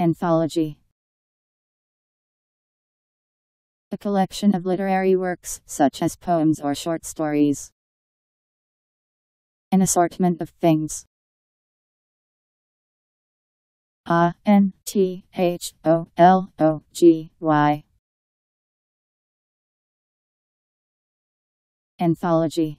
Anthology A collection of literary works, such as poems or short stories. An assortment of things. A N T H O L O G Y Anthology